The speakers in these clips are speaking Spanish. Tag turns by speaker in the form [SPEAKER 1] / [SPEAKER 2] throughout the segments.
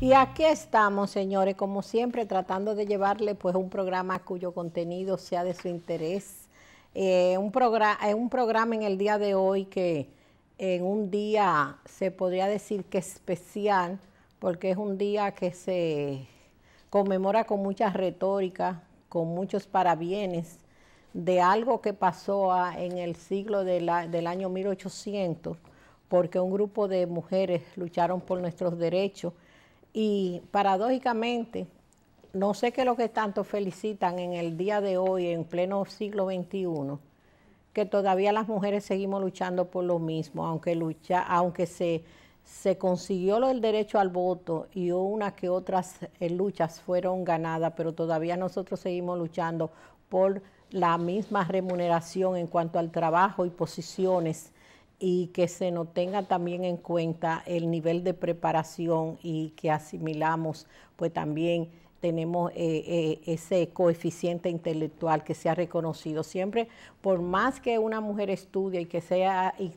[SPEAKER 1] Y aquí estamos, señores, como siempre, tratando de llevarle pues un programa cuyo contenido sea de su interés. Eh, un, programa, un programa en el día de hoy que en un día se podría decir que especial, porque es un día que se conmemora con mucha retórica, con muchos parabienes de algo que pasó en el siglo del año 1800, porque un grupo de mujeres lucharon por nuestros derechos y paradójicamente, no sé qué es lo que tanto felicitan en el día de hoy, en pleno siglo XXI, que todavía las mujeres seguimos luchando por lo mismo, aunque, lucha, aunque se, se consiguió el derecho al voto y una que otras eh, luchas fueron ganadas, pero todavía nosotros seguimos luchando por la misma remuneración en cuanto al trabajo y posiciones y que se nos tenga también en cuenta el nivel de preparación y que asimilamos, pues también tenemos eh, eh, ese coeficiente intelectual que se ha reconocido. Siempre, por más que una mujer estudie y que sea y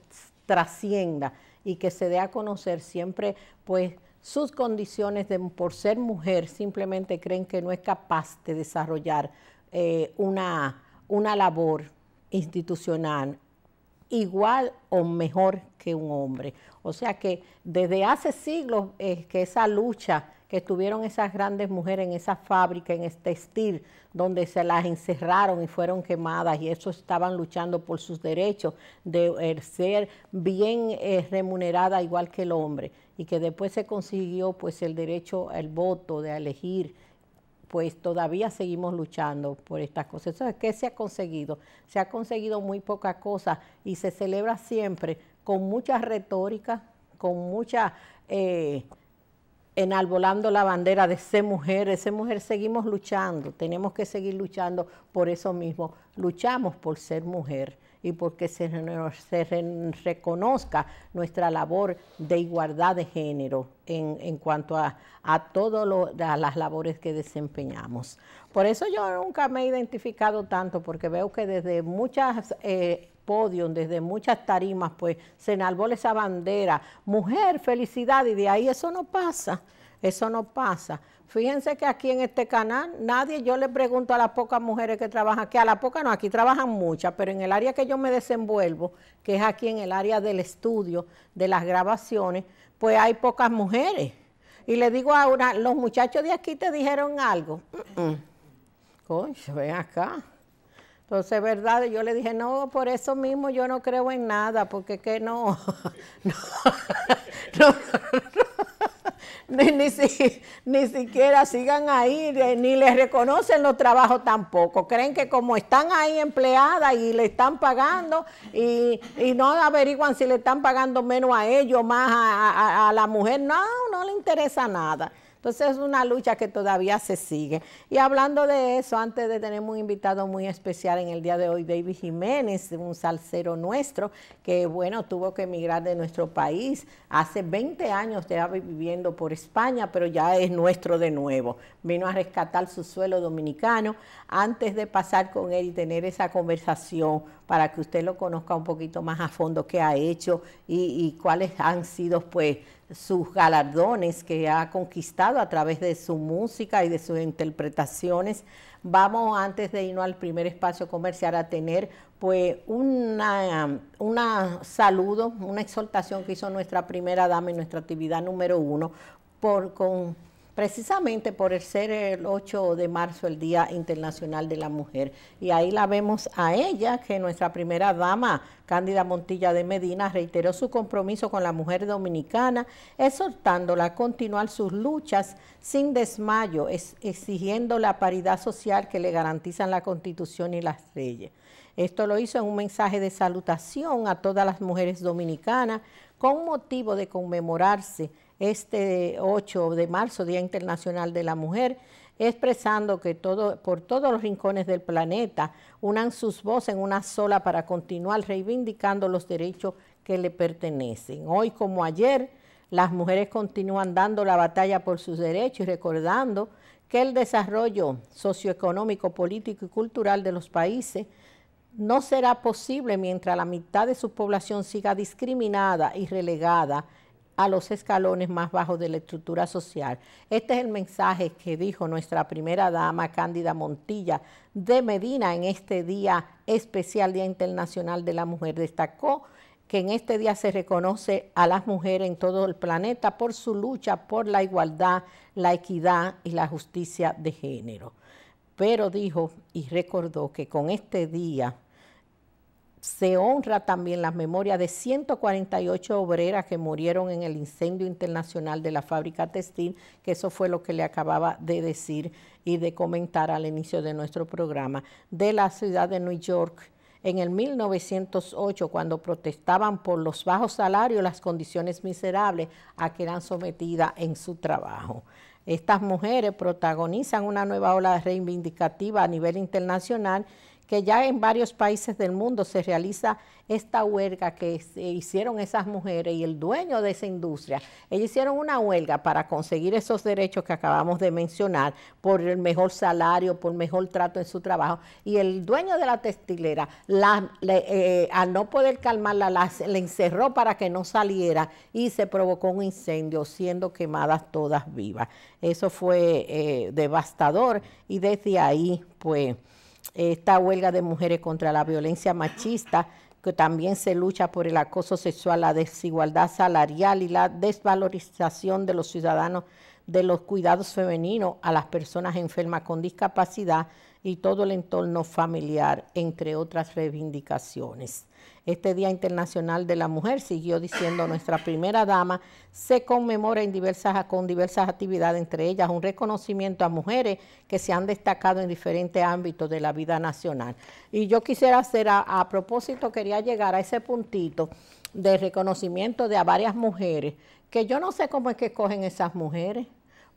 [SPEAKER 1] trascienda y que se dé a conocer, siempre pues sus condiciones de, por ser mujer simplemente creen que no es capaz de desarrollar eh, una, una labor institucional igual o mejor que un hombre. O sea que desde hace siglos es que esa lucha que tuvieron esas grandes mujeres en esa fábrica, en este textil, donde se las encerraron y fueron quemadas y eso estaban luchando por sus derechos de eh, ser bien eh, remunerada igual que el hombre y que después se consiguió pues el derecho al voto, de elegir pues todavía seguimos luchando por estas cosas. Entonces, ¿qué se ha conseguido? Se ha conseguido muy poca cosa y se celebra siempre con mucha retórica, con mucha... Eh, enalbolando la bandera de ser mujer, de ser mujer, seguimos luchando, tenemos que seguir luchando por eso mismo, luchamos por ser mujer y porque se, reconozca nuestra labor de igualdad de género en, cuanto a, todas las labores que desempeñamos. Por eso yo nunca me he identificado tanto, porque veo que desde muchas... Eh, podios, desde muchas tarimas, pues se enalbola esa bandera, mujer, felicidad, y de ahí eso no pasa, eso no pasa. Fíjense que aquí en este canal, nadie, yo le pregunto a las pocas mujeres que trabajan aquí, a las pocas no, aquí trabajan muchas, pero en el área que yo me desenvuelvo, que es aquí en el área del estudio, de las grabaciones, pues hay pocas mujeres. Y le digo a una, los muchachos de aquí te dijeron algo. Concho, ven acá. Entonces, ¿verdad? Yo le dije, no, por eso mismo yo no creo en nada, porque que no, no, no, ni, ni, siquiera sigan ahí, ni les reconocen los trabajos tampoco. Creen que como están ahí empleadas y le están pagando y, no averiguan si le están pagando menos a ellos, más a, a la mujer, no, no le interesa nada. Entonces es una lucha que todavía se sigue. Y hablando de eso, antes de tener un invitado muy especial en el día de hoy, David Jiménez, un salsero nuestro, que bueno, tuvo que emigrar de nuestro país. Hace 20 años estaba viviendo por España, pero ya es nuestro de nuevo. Vino a rescatar su suelo dominicano. Antes de pasar con él y tener esa conversación para que usted lo conozca un poquito más a fondo qué ha hecho y, y cuáles han sido pues sus galardones que ha conquistado a través de su música y de sus interpretaciones. Vamos antes de irnos al primer espacio comercial a tener pues una, una saludo, una exhortación que hizo nuestra primera dama en nuestra actividad número uno por con precisamente por el ser el 8 de marzo el Día Internacional de la Mujer. Y ahí la vemos a ella, que nuestra primera dama, Cándida Montilla de Medina, reiteró su compromiso con la mujer dominicana, exhortándola a continuar sus luchas sin desmayo, exigiendo la paridad social que le garantizan la Constitución y las leyes. Esto lo hizo en un mensaje de salutación a todas las mujeres dominicanas con motivo de conmemorarse este 8 de marzo, Día Internacional de la Mujer, expresando que todo, por todos los rincones del planeta unan sus voces en una sola para continuar reivindicando los derechos que le pertenecen. Hoy como ayer, las mujeres continúan dando la batalla por sus derechos y recordando que el desarrollo socioeconómico, político y cultural de los países no será posible mientras la mitad de su población siga discriminada y relegada a los escalones más bajos de la estructura social. Este es el mensaje que dijo nuestra primera dama, Cándida Montilla, de Medina en este Día Especial, Día Internacional de la Mujer. Destacó que en este día se reconoce a las mujeres en todo el planeta por su lucha por la igualdad, la equidad y la justicia de género. Pero dijo y recordó que con este día se honra también la memoria de 148 obreras que murieron en el incendio internacional de la fábrica textil, que eso fue lo que le acababa de decir y de comentar al inicio de nuestro programa, de la ciudad de New York en el 1908, cuando protestaban por los bajos salarios, las condiciones miserables a que eran sometidas en su trabajo. Estas mujeres protagonizan una nueva ola reivindicativa a nivel internacional que ya en varios países del mundo se realiza esta huelga que hicieron esas mujeres y el dueño de esa industria. Ellos hicieron una huelga para conseguir esos derechos que acabamos de mencionar, por el mejor salario, por mejor trato en su trabajo. Y el dueño de la textilera, eh, al no poder calmarla, la, encerró para que no saliera y se provocó un incendio, siendo quemadas todas vivas. Eso fue eh, devastador y desde ahí, pues esta huelga de mujeres contra la violencia machista, que también se lucha por el acoso sexual, la desigualdad salarial y la desvalorización de los ciudadanos de los cuidados femeninos a las personas enfermas con discapacidad y todo el entorno familiar, entre otras reivindicaciones. Este Día Internacional de la Mujer, siguió diciendo nuestra primera dama, se conmemora en diversas, con diversas actividades, entre ellas un reconocimiento a mujeres que se han destacado en diferentes ámbitos de la vida nacional. Y yo quisiera hacer, a, propósito, quería llegar a ese puntito de reconocimiento de a varias mujeres, que yo no sé cómo es que cogen esas mujeres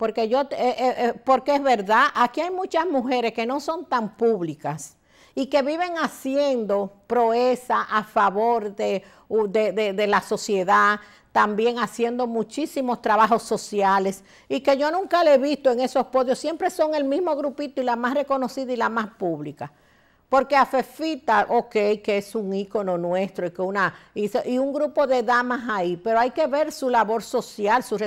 [SPEAKER 1] porque yo, eh, eh, eh, porque es verdad, aquí hay muchas mujeres que no son tan públicas, y que viven haciendo proeza a favor de, de, la sociedad, también haciendo muchísimos trabajos sociales y que yo nunca le he visto en esos podios, siempre son el mismo grupito y la más reconocida y la más pública. Porque a Fefita, ok, que es un ícono nuestro y, que una, y, un grupo de damas ahí, pero hay que ver su labor social, su,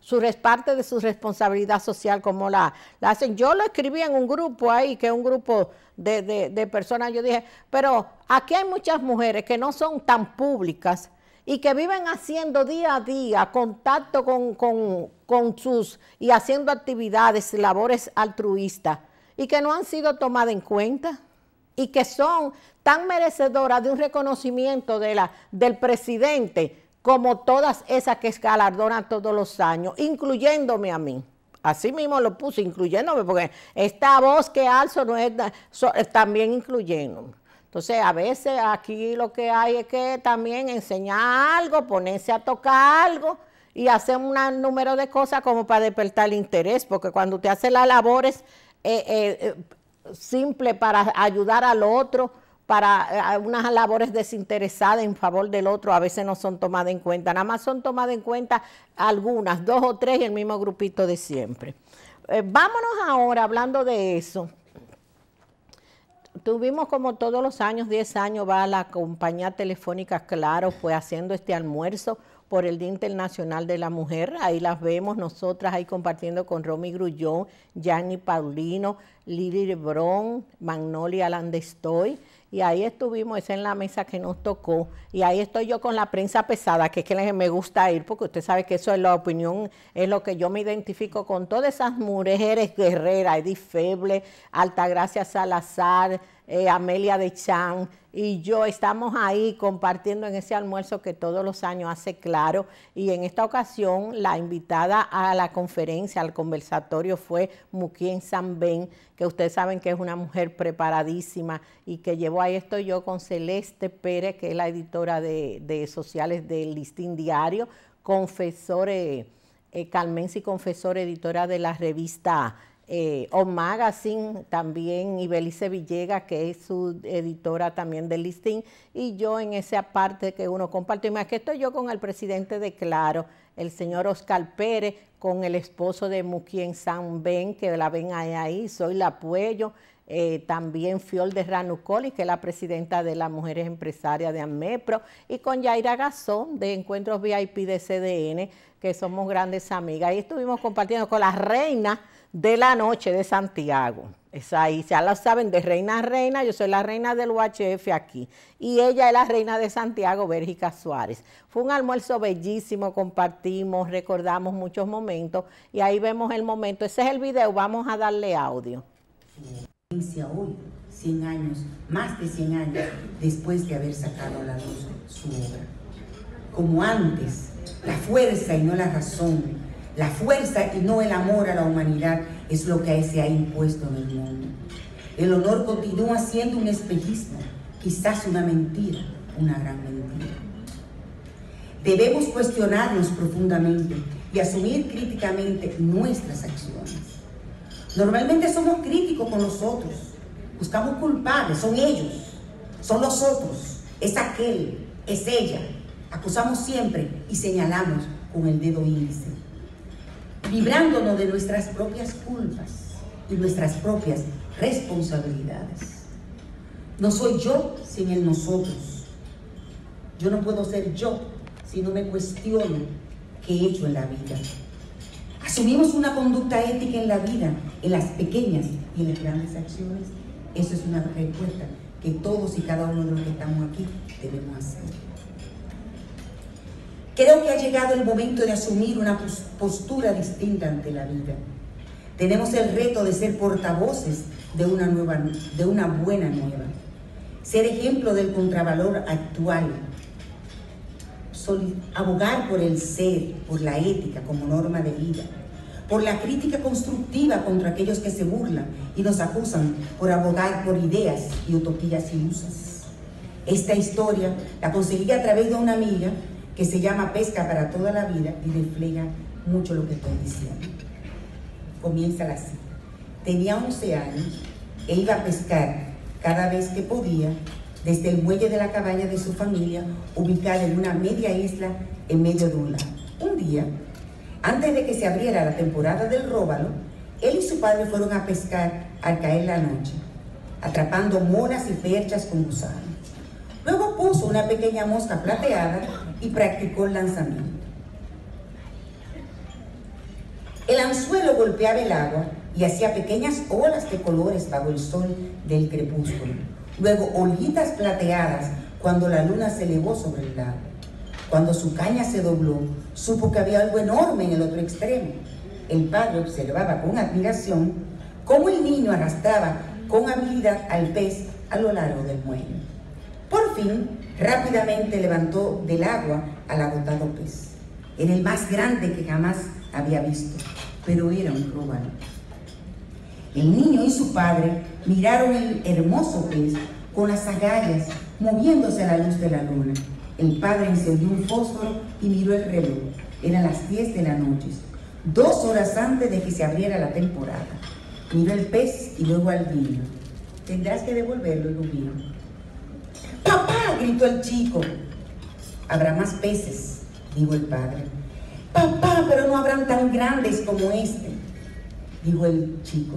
[SPEAKER 1] su parte de su responsabilidad social como la, la, hacen. Yo lo escribí en un grupo ahí, que es un grupo de, de, personas, yo dije, pero aquí hay muchas mujeres que no son tan públicas y que viven haciendo día a día contacto con, con, con sus y haciendo actividades, labores altruistas y que no han sido tomadas en cuenta y que son tan merecedoras de un reconocimiento del presidente como todas esas que escalardonan todos los años, incluyéndome a mí. Así mismo lo puse, incluyéndome, porque esta voz que alzo no es, también incluyéndome. Entonces, a veces aquí lo que hay es que también enseñar algo, ponerse a tocar algo y hacer un número de cosas como para despertar el interés, porque cuando usted hace las labores eh, eh, simple para ayudar al otro, para eh, unas labores desinteresadas en favor del otro, a veces no son tomadas en cuenta. Nada más son tomadas en cuenta algunas, dos o tres y el mismo grupito de siempre. Eh, vámonos ahora hablando de eso. Tuvimos como todos los años, 10 años, va la compañía telefónica Claro, fue haciendo este almuerzo por el Día Internacional de la Mujer. Ahí las vemos nosotras ahí compartiendo con Romy Grullón, Gianni Paulino, Lili Lebron, Magnolia Landestoy. Y ahí estuvimos, esa en la mesa que nos tocó. Y ahí estoy yo con la prensa pesada, que es que me gusta ir, porque usted sabe que eso es la opinión, es lo que yo me identifico con todas esas mujeres guerreras, Edith Feble, Altagracia Salazar, eh, Amelia de Chan y yo estamos ahí compartiendo en ese almuerzo que todos los años hace claro. Y en esta ocasión la invitada a la conferencia, al conversatorio fue Mukien Sanben, que ustedes saben que es una mujer preparadísima y que llevó ahí estoy yo con Celeste Pérez, que es la editora de, sociales del Listín Diario, confesor, eh, eh Calmensi Confesor, editora de la revista eh, o Magazine también, y Belice Villegas, que es su editora también del listing, y yo en esa parte que uno comparte. Más que estoy yo con el presidente de Claro, el señor Oscar Pérez con el esposo de Muquien San Ben, que la ven ahí, soy la Puello, eh, también Fiol de Ranucoli, que es la presidenta de las mujeres empresarias de AMEPRO, y con Yaira Gazón de Encuentros VIP de CDN, que somos grandes amigas. Ahí estuvimos compartiendo con la reina de la noche de Santiago. Es ahí, ya lo saben, de reina a reina, yo soy la reina del UHF aquí. Y ella es la reina de Santiago, Bérgica Suárez. Fue un almuerzo bellísimo, compartimos, recordamos muchos momentos y ahí vemos el momento. Ese es el video, vamos a darle audio.
[SPEAKER 2] Hoy, 100 años, más de 100 años después de haber sacado a la luz su obra. Como antes, la fuerza y no la razón la fuerza y no el amor a la humanidad es lo que se ha impuesto en el mundo. El honor continúa siendo un espejismo, quizás una mentira, una gran mentira. Debemos cuestionarnos profundamente y asumir críticamente nuestras acciones. Normalmente somos críticos con los otros, buscamos culpables, son ellos, son los otros, es aquel, es ella. Acusamos siempre y señalamos con el dedo índice librándonos de nuestras propias culpas y nuestras propias responsabilidades. No soy yo sin el nosotros. Yo no puedo ser yo si no me cuestiono qué he hecho en la vida. Asumimos una conducta ética en la vida, en las pequeñas y en las grandes acciones. Eso es una respuesta que todos y cada uno de los que estamos aquí debemos hacer. Creo que ha llegado el momento de asumir una postura distinta ante la vida. Tenemos el reto de ser portavoces de una, nueva, de una buena nueva. Ser ejemplo del contravalor actual. abogar por el ser, por la ética como norma de vida. Por la crítica constructiva contra aquellos que se burlan y nos acusan por abogar por ideas y utopías ilusas. Esta historia la conseguí a través de una amiga que se llama Pesca para toda la vida y refleja mucho lo que estoy diciendo. Comienza así. Tenía 11 años e iba a pescar cada vez que podía desde el muelle de la cabaña de su familia, ubicada en una media isla en medio de un lago. Un día, antes de que se abriera la temporada del róbalo, él y su padre fueron a pescar al caer la noche, atrapando monas y perchas con gusanos. Luego puso una pequeña mosca plateada y practicó el lanzamiento. El anzuelo golpeaba el agua y hacía pequeñas olas de colores bajo el sol del crepúsculo. Luego olitas plateadas cuando la luna se elevó sobre el lago. Cuando su caña se dobló, supo que había algo enorme en el otro extremo. El padre observaba con admiración cómo el niño arrastraba con habilidad al pez a lo largo del muelle. Por fin, rápidamente levantó del agua al agotado pez. Era el más grande que jamás había visto, pero era un robalo. El niño y su padre miraron el hermoso pez con las agallas moviéndose a la luz de la luna. El padre encendió un fósforo y miró el reloj. Eran las 10 de la noche, dos horas antes de que se abriera la temporada. Miró el pez y luego al niño. Tendrás que devolverlo, Rubino. ¡Papá! gritó el chico. Habrá más peces, dijo el padre. Papá, pero no habrán tan grandes como este, dijo el chico.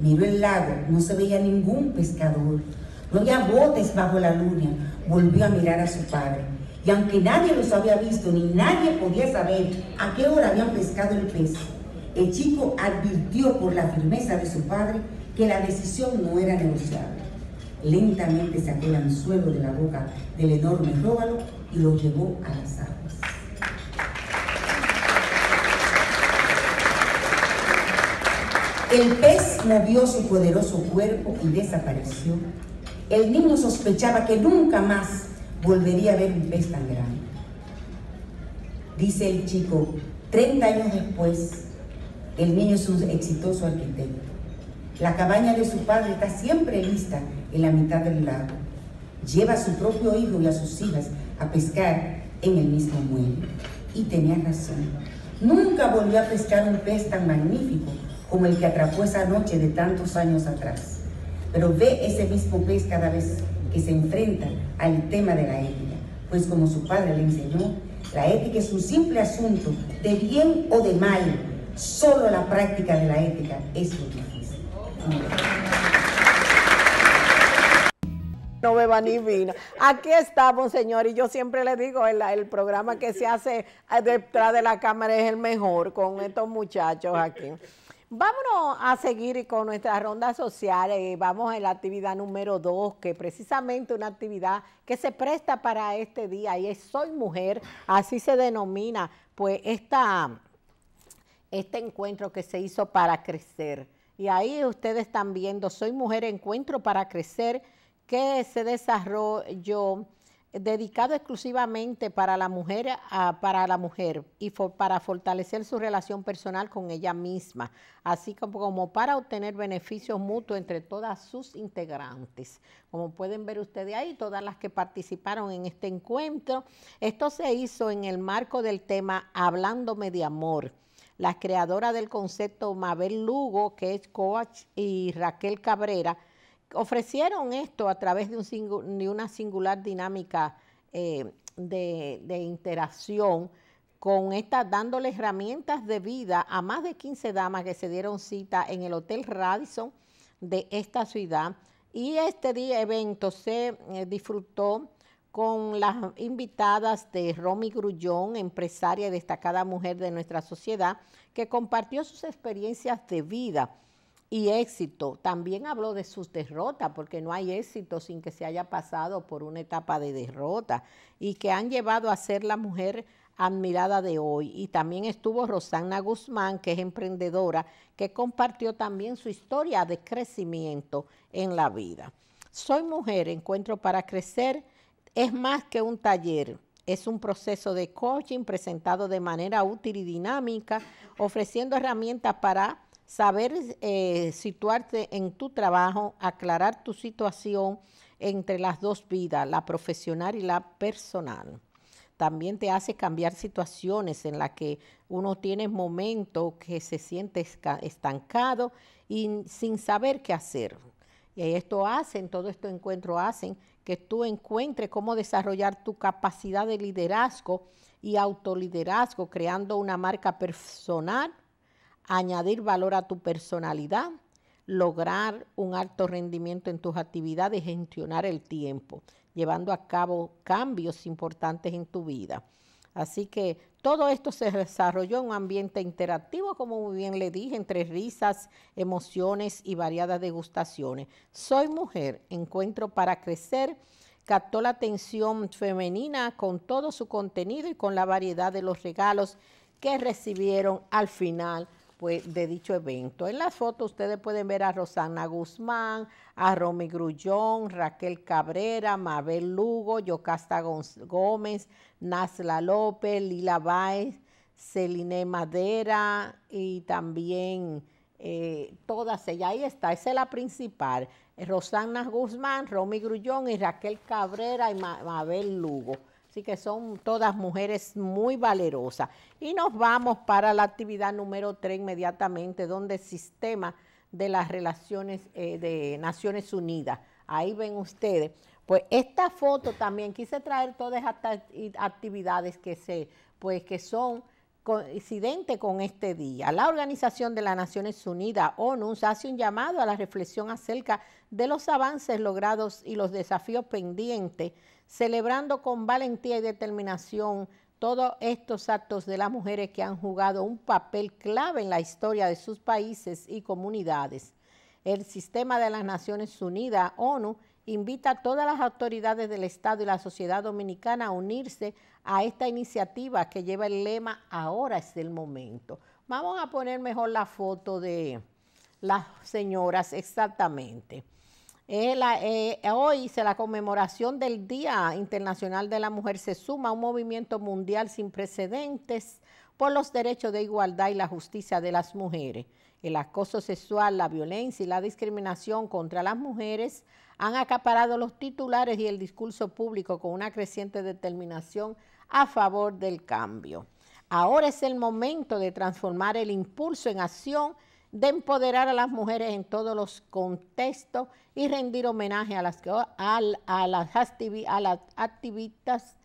[SPEAKER 2] Miró el lago, no se veía ningún pescador, no había botes bajo la luna. Volvió a mirar a su padre. Y aunque nadie los había visto, ni nadie podía saber a qué hora habían pescado el pez, el chico advirtió por la firmeza de su padre que la decisión no era negociable. Lentamente sacó el anzuelo de la boca del enorme róbalo y lo llevó a las aguas. El pez movió su poderoso cuerpo y desapareció. El niño sospechaba que nunca más volvería a ver un pez tan grande. Dice el chico, 30 años después, el niño es un exitoso arquitecto. La cabaña de su padre está siempre lista en la mitad del lago. Lleva a su propio hijo y a sus hijas a pescar en el mismo muelle. Y tenía razón. Nunca volvió a pescar un pez tan magnífico como el que atrapó esa noche de tantos años atrás. Pero ve ese mismo pez cada vez que se enfrenta al tema de la ética, pues como su padre le enseñó, La ética es un simple asunto de bien o de mal. Solo la práctica de la ética es lo.
[SPEAKER 1] No beba ni vino. Aquí estamos, señor, y yo siempre le digo, el, programa que se hace detrás de la cámara es el mejor con estos muchachos aquí. Vámonos a seguir con nuestra ronda social. vamos a la actividad número dos, que precisamente una actividad que se presta para este día y es Soy Mujer, así se denomina, pues esta, este encuentro que se hizo para crecer. Y ahí ustedes están viendo Soy Mujer, Encuentro para Crecer, que se desarrolló dedicado exclusivamente para la mujer, para la mujer y para fortalecer su relación personal con ella misma, así como, como para obtener beneficios mutuos entre todas sus integrantes. Como pueden ver ustedes ahí, todas las que participaron en este encuentro, esto se hizo en el marco del tema Hablándome de Amor. La creadora del concepto Mabel Lugo, que es coach, y Raquel Cabrera, ofrecieron esto a través de, una singular dinámica eh, de, interacción con esta, dándole herramientas de vida a más de 15 damas que se dieron cita en el Hotel Radisson de esta ciudad. Y este día evento se eh, disfrutó con las invitadas de Romy Grullón, empresaria y destacada mujer de nuestra sociedad, que compartió sus experiencias de vida y éxito. También habló de sus derrotas, porque no hay éxito sin que se haya pasado por una etapa de derrota y que han llevado a ser la mujer admirada de hoy. Y también estuvo Rosana Guzmán, que es emprendedora, que compartió también su historia de crecimiento en la vida. Soy mujer, encuentro para crecer, es más que un taller. Es un proceso de coaching presentado de manera útil y dinámica, ofreciendo herramientas para saber eh, situarte en tu trabajo, aclarar tu situación entre las dos vidas, la profesional y la personal. También te hace cambiar situaciones en las que uno tiene momentos que se siente estancado y sin saber qué hacer. Y esto hacen, todo estos encuentros hacen que tú encuentres cómo desarrollar tu capacidad de liderazgo y autoliderazgo, creando una marca personal añadir valor a tu personalidad, lograr un alto rendimiento en tus actividades, gestionar el tiempo, llevando a cabo cambios importantes en tu vida. Así que todo esto se desarrolló en un ambiente interactivo, como muy bien le dije, entre risas, emociones y variadas degustaciones. Soy mujer, encuentro para crecer, captó la atención femenina con todo su contenido y con la variedad de los regalos que recibieron al final pues, de dicho evento. En las fotos ustedes pueden ver a Rosana Guzmán, a Romy Grullón, Raquel Cabrera, Mabel Lugo, Yocasta Gómez, Nasla López, Lila Baez, Celine Madera y también eh, todas ellas. Ahí está, esa es la principal. Rosana Guzmán, Romy Grullón y Raquel Cabrera y Mabel Lugo. Así que son todas mujeres muy valerosas. Y nos vamos para la actividad número 3 inmediatamente, donde el sistema de las relaciones eh, de Naciones Unidas. Ahí ven ustedes. Pues esta foto también quise traer todas estas actividades que se, pues que son coincidentes con este día. La Organización de las Naciones Unidas, ONU, hace un llamado a la reflexión acerca de los avances logrados y los desafíos pendientes celebrando con valentía y determinación todos estos actos de las mujeres que han jugado un papel clave en la historia de sus países y comunidades. El sistema de las Naciones Unidas, ONU, invita a todas las autoridades del Estado y la sociedad dominicana a unirse a esta iniciativa que lleva el lema Ahora es el momento. Vamos a poner mejor la foto de las señoras exactamente. Eh, hoy se la conmemoración del Día Internacional de la Mujer se suma a un movimiento mundial sin precedentes por los derechos de igualdad y la justicia de las mujeres. El acoso sexual, la violencia y la discriminación contra las mujeres han acaparado los titulares y el discurso público con una creciente determinación a favor del cambio. Ahora es el momento de transformar el impulso en acción de empoderar a las mujeres en todos los contextos y rendir homenaje a las, activistas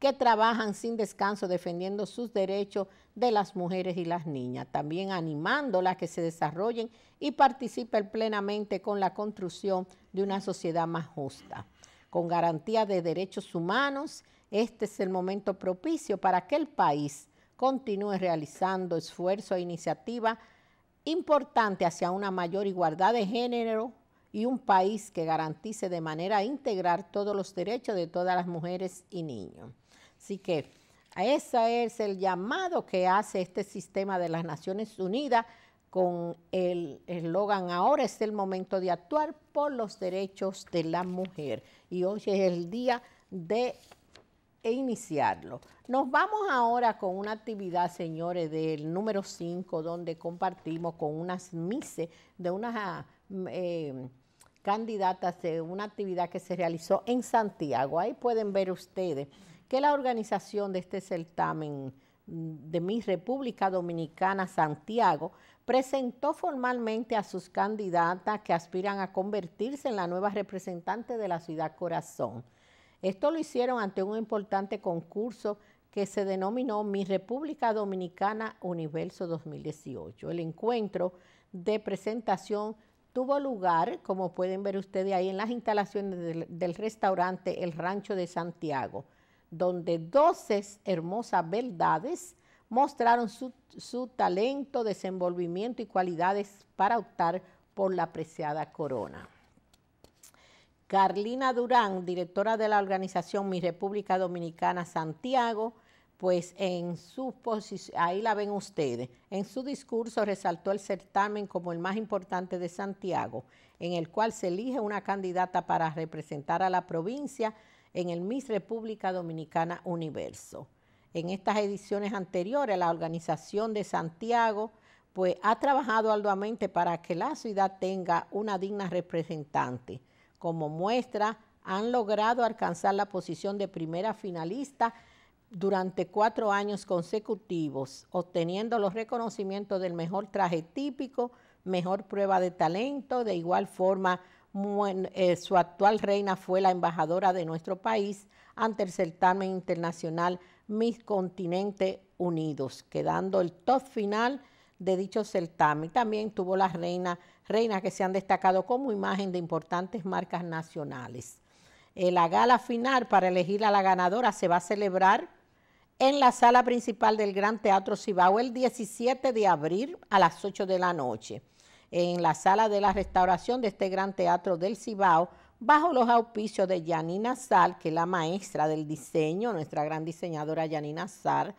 [SPEAKER 1] que trabajan sin descanso defendiendo sus derechos de las mujeres y las niñas, también animándolas a que se desarrollen y participen plenamente con la construcción de una sociedad más justa. Con garantía de derechos humanos, este es el momento propicio para que el país continúe realizando esfuerzos e iniciativas importantes hacia una mayor igualdad de género y un país que garantice de manera integral todos los derechos de todas las mujeres y niños. Así que ese es el llamado que hace este sistema de las Naciones Unidas con el eslogan ahora es el momento de actuar por los derechos de la mujer. Y hoy es el día de iniciarlo. Nos vamos ahora con una actividad, señores, del número 5, donde compartimos con unas mises de unas eh, candidatas de una actividad que se realizó en Santiago. Ahí pueden ver ustedes que la organización de este certamen de mi República Dominicana, Santiago, presentó formalmente a sus candidatas que aspiran a convertirse en la nueva representante de la ciudad corazón. Esto lo hicieron ante un importante concurso que se denominó Mi República Dominicana Universo 2018. El encuentro de presentación tuvo lugar, como pueden ver ustedes ahí en las instalaciones del, del restaurante El Rancho de Santiago, donde 12 hermosas verdades mostraron su, talento, desenvolvimiento y cualidades para optar por la apreciada corona. Carlina Durán, directora de la organización Mi República Dominicana Santiago, pues en su ahí la ven ustedes, en su discurso resaltó el certamen como el más importante de Santiago, en el cual se elige una candidata para representar a la provincia en el Miss República Dominicana Universo. En estas ediciones anteriores, la organización de Santiago pues, ha trabajado arduamente para que la ciudad tenga una digna representante. Como muestra, han logrado alcanzar la posición de primera finalista durante cuatro años consecutivos, obteniendo los reconocimientos del mejor traje típico, mejor prueba de talento, de igual forma eh, su actual reina fue la embajadora de nuestro país ante el certamen internacional Miss Continente Unidos, quedando el top final de dicho certamen. También tuvo las reinas, reinas que se han destacado como imagen de importantes marcas nacionales. Eh, la gala final para elegir a la ganadora se va a celebrar en la sala principal del Gran Teatro Cibao el 17 de abril a las 8 de la noche en la sala de la restauración de este gran teatro del Cibao, bajo los auspicios de Yanina Sal, que es la maestra del diseño, nuestra gran diseñadora Yanina Sal,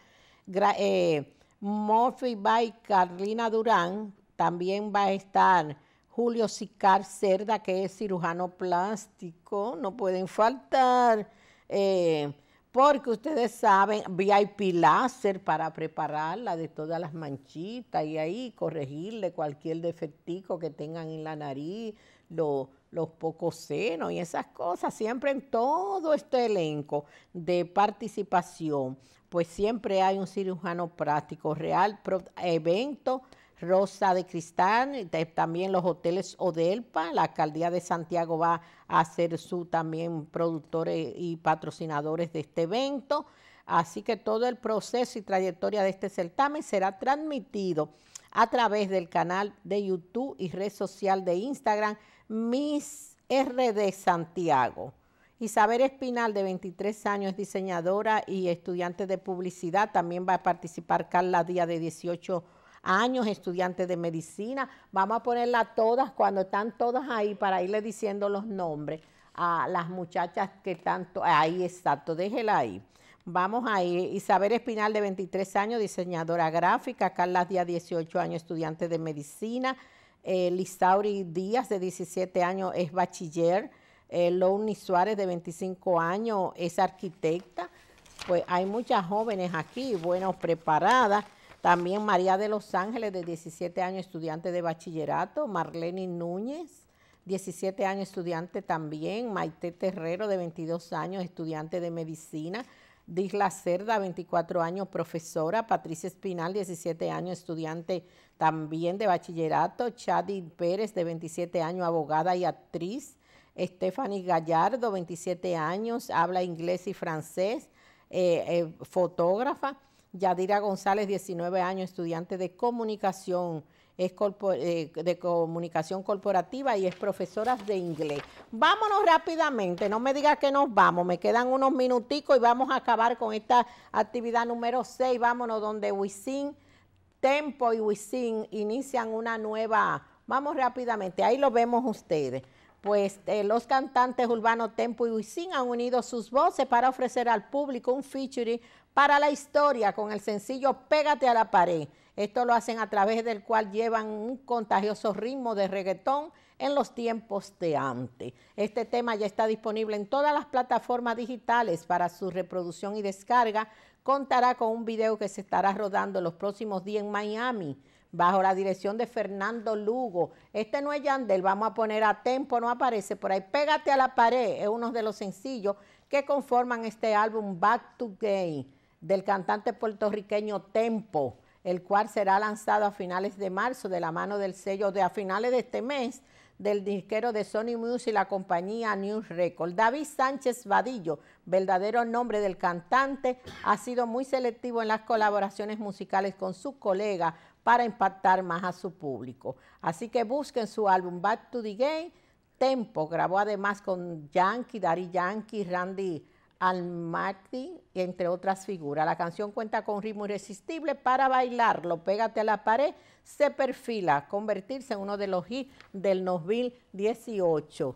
[SPEAKER 1] eh, Morphy by Carlina Durán, también va a estar Julio Sicar Cerda, que es cirujano plástico, no pueden faltar. Eh, porque ustedes saben, VIP láser para prepararla de todas las manchitas y ahí corregirle cualquier defectico que tengan en la nariz, los pocos senos y esas cosas, siempre en todo este elenco de participación, pues siempre hay un cirujano práctico real, evento Rosa de Cristal, también los hoteles Odelpa, la alcaldía de Santiago va a ser su también productores y patrocinadores de este evento. Así que todo el proceso y trayectoria de este certamen será transmitido a través del canal de YouTube y red social de Instagram Miss RD Santiago. Isabel Espinal, de 23 años, diseñadora y estudiante de publicidad. También va a participar Carla Díaz, de 18 años años, estudiantes de medicina. Vamos a ponerlas todas cuando están todas ahí para irle diciendo los nombres a las muchachas que tanto, ahí exacto, déjela ahí. Vamos ahí, Isabel Espinal de 23 años, diseñadora gráfica, Carla Díaz 18 años, estudiante de medicina, eh, Lisauri Díaz de 17 años es bachiller, eh, Louni Suárez de 25 años es arquitecta, pues hay muchas jóvenes aquí, bueno, preparadas. También María de los Ángeles, de 17 años, estudiante de bachillerato. Marlene Núñez, 17 años, estudiante también. Maite Terrero, de 22 años, estudiante de medicina. Disla Cerda, 24 años, profesora. Patricia Espinal, 17 años, estudiante también de bachillerato. Chadi Pérez, de 27 años, abogada y actriz. Stephanie Gallardo, 27 años, habla inglés y francés. fotógrafa. Yadira González, 19 años, estudiante de comunicación es eh, de comunicación corporativa y es profesora de inglés. Vámonos rápidamente, no me digas que nos vamos, me quedan unos minuticos y vamos a acabar con esta actividad número 6. Vámonos donde Wisin, Tempo y Wisin inician una nueva, vamos rápidamente, ahí lo vemos ustedes. Pues eh, los cantantes urbanos Tempo y Wisin han unido sus voces para ofrecer al público un featuring para la historia con el sencillo Pégate a la pared. Esto lo hacen a través del cual llevan un contagioso ritmo de reggaetón en los tiempos de antes. Este tema ya está disponible en todas las plataformas digitales para su reproducción y descarga. Contará con un video que se estará rodando los próximos días en Miami bajo la dirección de Fernando Lugo. Este no es Yandel, vamos a poner a Tempo, no aparece por ahí. Pégate a la pared, es uno de los sencillos que conforman este álbum Back to Game del cantante puertorriqueño Tempo, el cual será lanzado a finales de marzo de la mano del sello de a finales de este mes del disquero de Sony Music y la compañía News Record. David Sánchez Vadillo, verdadero nombre del cantante, ha sido muy selectivo en las colaboraciones musicales con su colega para impactar más a su público. Así que busquen su álbum Back to the Game. Tempo grabó además con Yankee, Dari Yankee, Randy al entre otras figuras. La canción cuenta con ritmo irresistible para bailarlo. Pégate a la pared, se perfila convertirse en uno de los hits del 2018.